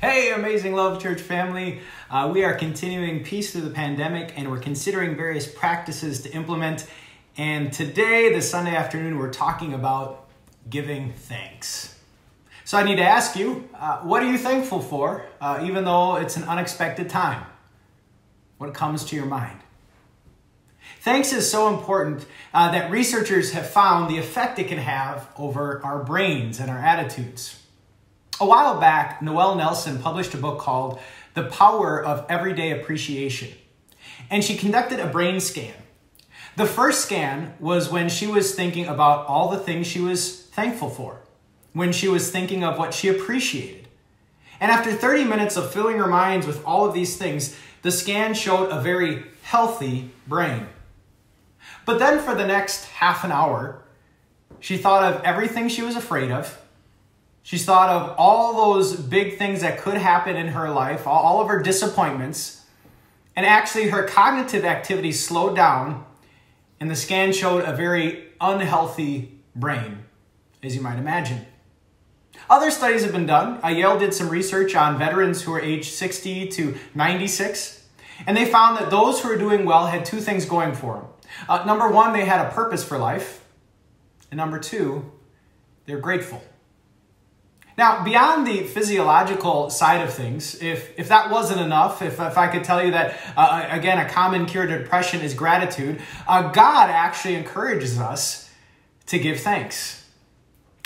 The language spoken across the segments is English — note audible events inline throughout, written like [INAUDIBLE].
Hey, Amazing Love Church family. Uh, we are continuing Peace Through the Pandemic and we're considering various practices to implement. And today, this Sunday afternoon, we're talking about giving thanks. So I need to ask you, uh, what are you thankful for, uh, even though it's an unexpected time? What comes to your mind? Thanks is so important uh, that researchers have found the effect it can have over our brains and our attitudes. A while back, Noelle Nelson published a book called The Power of Everyday Appreciation, and she conducted a brain scan. The first scan was when she was thinking about all the things she was thankful for, when she was thinking of what she appreciated. And after 30 minutes of filling her minds with all of these things, the scan showed a very healthy brain. But then for the next half an hour, she thought of everything she was afraid of She's thought of all those big things that could happen in her life, all of her disappointments, and actually her cognitive activity slowed down, and the scan showed a very unhealthy brain, as you might imagine. Other studies have been done. Uh, Yale did some research on veterans who are aged 60 to 96, and they found that those who are doing well had two things going for them. Uh, number one, they had a purpose for life, and number two, they're grateful. Now, beyond the physiological side of things, if, if that wasn't enough, if, if I could tell you that, uh, again, a common cure to depression is gratitude, uh, God actually encourages us to give thanks.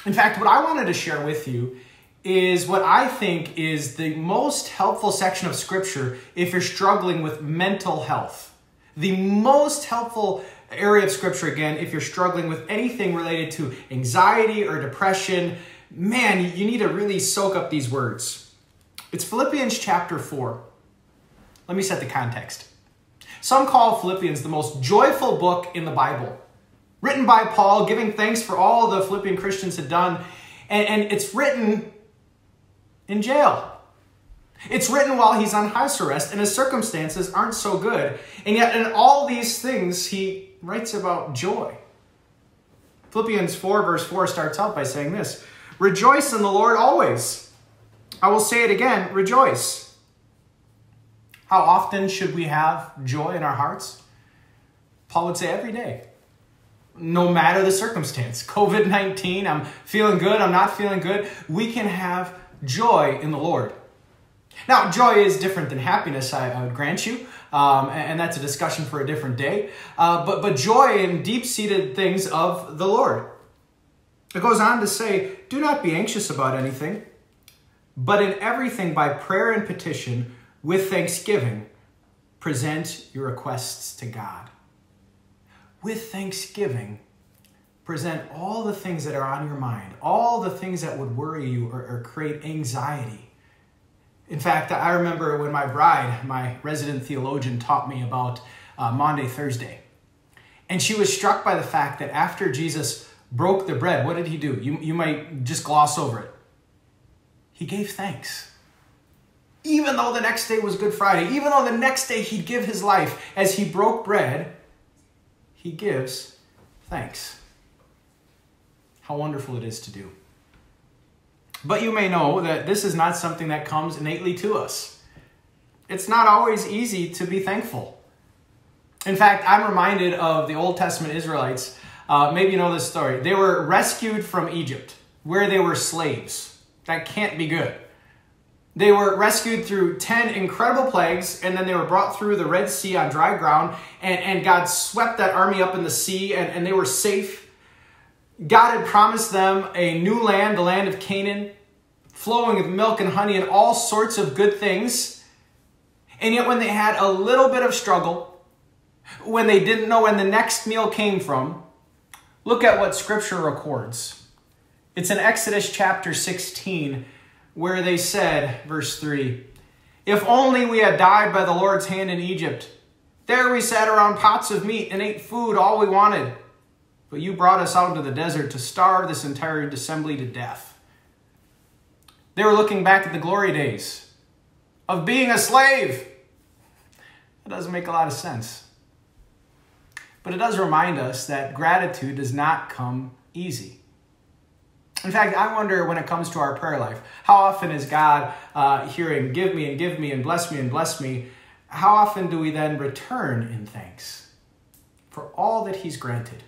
In fact, what I wanted to share with you is what I think is the most helpful section of Scripture if you're struggling with mental health. The most helpful area of Scripture, again, if you're struggling with anything related to anxiety or depression, man, you need to really soak up these words. It's Philippians chapter 4. Let me set the context. Some call Philippians the most joyful book in the Bible, written by Paul, giving thanks for all the Philippian Christians had done, and, and it's written in jail. It's written while he's on house arrest and his circumstances aren't so good. And yet, in all these things, he writes about joy. Philippians 4, verse 4 starts out by saying this Rejoice in the Lord always. I will say it again rejoice. How often should we have joy in our hearts? Paul would say every day, no matter the circumstance. [LAUGHS] COVID 19, I'm feeling good, I'm not feeling good. We can have joy in the Lord. Now, joy is different than happiness, I, I would grant you, um, and, that's a discussion for a different day. Uh, but, but joy in deep seated things of the Lord. It goes on to say, Do not be anxious about anything, but in everything by prayer and petition, with thanksgiving, present your requests to God. With thanksgiving, present all the things that are on your mind, all the things that would worry you or, or create anxiety. In fact, I remember when my bride, my resident theologian, taught me about uh, Maundy, Thursday. And she was struck by the fact that after Jesus broke the bread, what did he do? You, you might just gloss over it. He gave thanks. Even though the next day was Good Friday, even though the next day he'd give his life, as he broke bread, he gives thanks. How wonderful it is to do. But you may know that this is not something that comes innately to us. It's not always easy to be thankful. In fact, I'm reminded of the Old Testament Israelites uh, maybe you know this story. They were rescued from Egypt, where they were slaves. That can't be good. They were rescued through 10 incredible plagues, and then they were brought through the Red Sea on dry ground, and, and God swept that army up in the sea, and, and they were safe. God had promised them a new land, the land of Canaan, flowing with milk and honey and all sorts of good things. And yet, when they had a little bit of struggle, when they didn't know when the next meal came from, Look at what Scripture records. It's in Exodus chapter 16, where they said, verse 3, If only we had died by the Lord's hand in Egypt. There we sat around pots of meat and ate food all we wanted. But you brought us out into the desert to starve this entire assembly to death. They were looking back at the glory days of being a slave. That doesn't make a lot of sense. But it does remind us that gratitude does not come easy. In fact, I wonder when it comes to our prayer life, how often is God uh, hearing, give me and give me and bless me and bless me? How often do we then return in thanks for all that He's granted?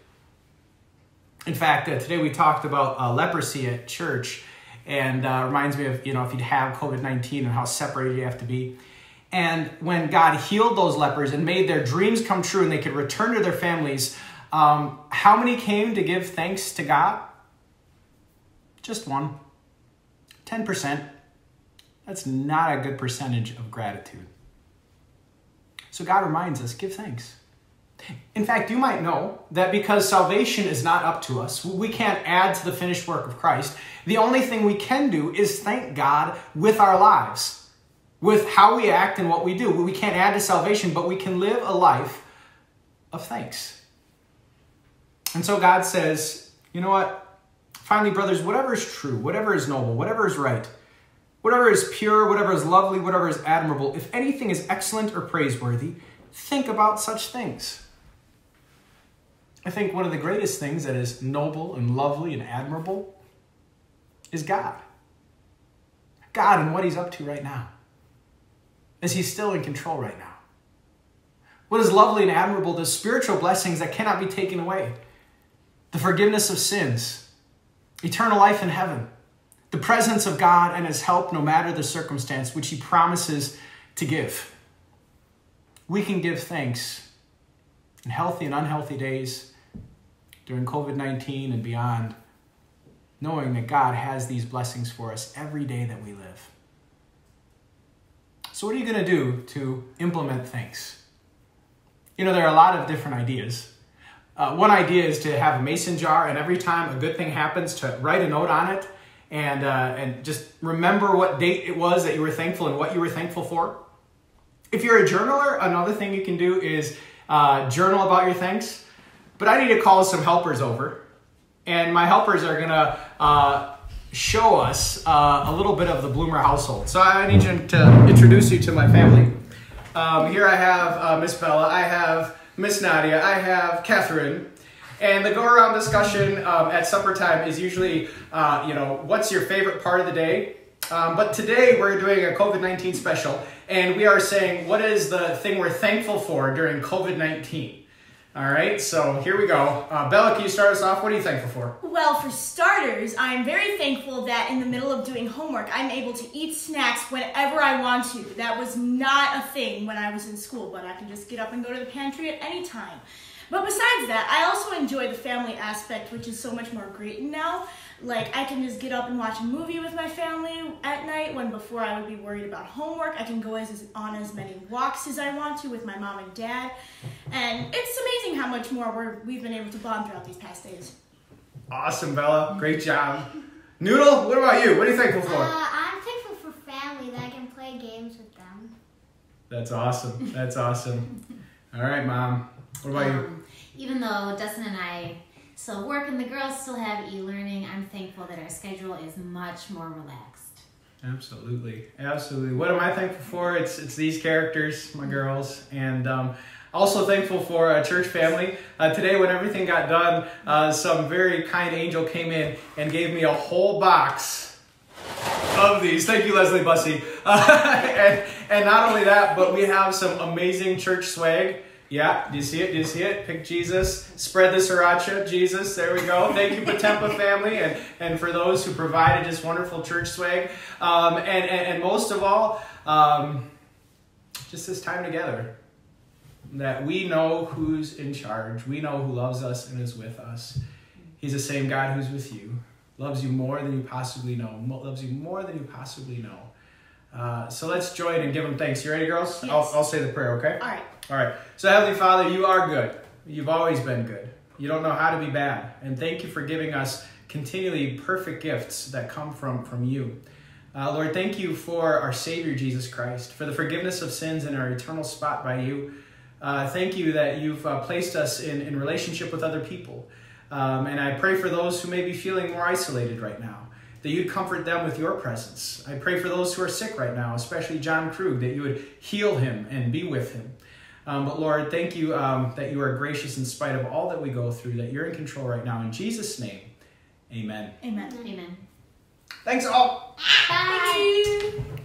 In fact, uh, today we talked about uh, leprosy at church, and uh, reminds me of, you know, if you'd have COVID 19 and how separated you have to be. And when God healed those lepers and made their dreams come true and they could return to their families, um, how many came to give thanks to God? Just one. 10%. That's not a good percentage of gratitude. So God reminds us give thanks. In fact, you might know that because salvation is not up to us, we can't add to the finished work of Christ. The only thing we can do is thank God with our lives, with how we act and what we do. We can't add to salvation, but we can live a life of thanks. And so God says, you know what? Finally, brothers, whatever is true, whatever is noble, whatever is right, whatever is pure, whatever is lovely, whatever is admirable, if anything is excellent or praiseworthy, think about such things. I think one of the greatest things that is noble and lovely and admirable is God. God and what He's up to right now. Is He still in control right now? What is lovely and admirable? The spiritual blessings that cannot be taken away, the forgiveness of sins eternal life in heaven, the presence of God and his help no matter the circumstance, which he promises to give. We can give thanks in healthy and unhealthy days during COVID 19 and beyond, knowing that God has these blessings for us every day that we live. So, what are you going to do to implement things? You know, there are a lot of different ideas. Uh, one idea is to have a mason jar, and every time a good thing happens, to write a note on it and uh, and just remember what date it was that you were thankful and what you were thankful for. If you're a journaler, another thing you can do is uh, journal about your thanks. But I need to call some helpers over, and my helpers are gonna uh, show us uh, a little bit of the Bloomer household. So I need you to introduce you to my family. Um, here I have uh, Miss Bella. I have Miss Nadia, I have Catherine. And the go around discussion um, at supper time is usually, uh, you know, what's your favorite part of the day? Um, but today we're doing a COVID 19 special, and we are saying, what is the thing we're thankful for during COVID 19? All right, so here we go. Uh, Bella, can you start us off? What are you thankful for? Well, for starters, I'm very thankful that in the middle of doing homework, I'm able to eat snacks whenever I want to. That was not a thing when I was in school, but I can just get up and go to the pantry at any time. But besides that, I also enjoy the family aspect, which is so much more great now. Like, I can just get up and watch a movie with my family at night when before I would be worried about homework. I can go as, on as many walks as I want to with my mom and dad. And it's amazing how much more we're, we've been able to bond throughout these past days. Awesome, Bella. Great job. Noodle, what about you? What are you thankful for? Uh, I'm thankful for family that I can play games with them. That's awesome. That's awesome. All right, Mom. What about um, you? Even though Dustin and I still work and the girls still have e-learning, I'm thankful that our schedule is much more relaxed. Absolutely, absolutely. What am I thankful for? It's it's these characters, my girls, and um, also thankful for a church family. Uh, today, when everything got done, uh, some very kind angel came in and gave me a whole box of these. Thank you, Leslie Bussey. Uh, [LAUGHS] and, and not only that, but we have some amazing church swag. Yeah, do you see it? Do you see it? Pick Jesus. Spread the sriracha, Jesus. There we go. Thank you, Potempa [LAUGHS] family, and, and for those who provided this wonderful church swag. Um, and, and, and, most of all, um, just this time together. That we know who's in charge. We know who loves us and is with us. He's the same God who's with you. Loves you more than you possibly know. Loves you more than you possibly know. Uh, so let's join and give him thanks. You ready, girls? Yes. I'll, I'll say the prayer, okay? All right. All right. So, Heavenly Father, you are good. You've always been good. You don't know how to be bad. And thank you for giving us continually perfect gifts that come from, from you. Uh, Lord, thank you for our Savior, Jesus Christ, for the forgiveness of sins and our eternal spot by you. Uh, thank you that you've uh, placed us in, in relationship with other people. Um, and I pray for those who may be feeling more isolated right now that you'd comfort them with your presence. I pray for those who are sick right now, especially John Krug, that you would heal him and be with him. Um, but Lord, thank you um, that you are gracious in spite of all that we go through, that you're in control right now. In Jesus' name, Amen. Amen. Amen. Thanks all. Bye. Thank you.